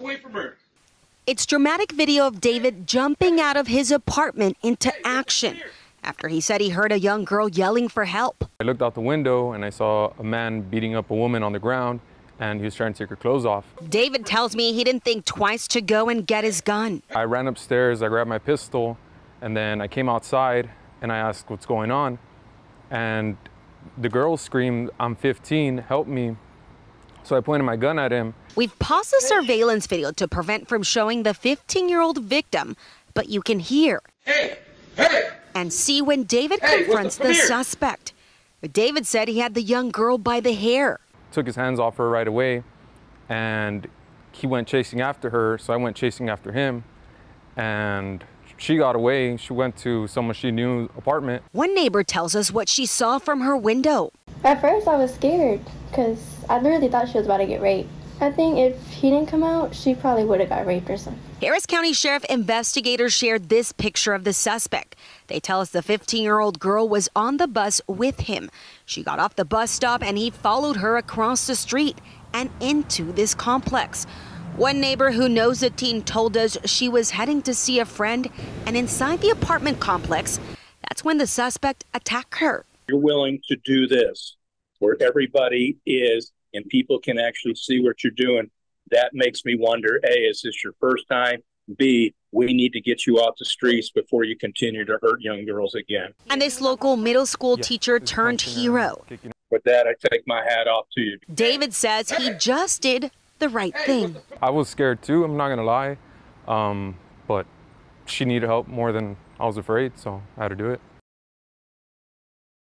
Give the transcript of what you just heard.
away from her. It's dramatic video of David jumping out of his apartment into action after he said he heard a young girl yelling for help. I looked out the window and I saw a man beating up a woman on the ground and he was trying to take her clothes off. David tells me he didn't think twice to go and get his gun. I ran upstairs, I grabbed my pistol, and then I came outside and I asked what's going on. And the girl screamed, I'm 15, help me. So I pointed my gun at him. We've paused the surveillance video to prevent from showing the 15 year old victim, but you can hear Hey, hey, and see when David Hey, confronts the- come the here. suspect. David said he had the young girl by the hair. Took his hands off her right away and he went chasing after her. So I went chasing after him and she got away. She went to someone she knew apartment. One neighbor tells us what she saw from her window. At first, I was scared because I literally thought she was about to get raped. I think if he didn't come out, she probably would have got raped or something. Harris County Sheriff investigators shared this picture of the suspect. They tell us the 15 year old girl was on the bus with him. She got off the bus stop and he followed her across the street and into this complex. One neighbor who knows the teen told us she was heading to see a friend, and inside the apartment complex, that's when the suspect attacked her. you're willing to do this where everybody is and people can actually see what you're doing, that makes me wonder A, is this your first time? B, we need to get you off the streets before you continue to hurt young girls again. And this local middle school Yeah, teacher turned hero. kicking With that, I take my hat off to you. David says he just did the right thing. I was scared too, I'm not gonna lie. Um, but she needed help more than I was afraid, so I had to do it.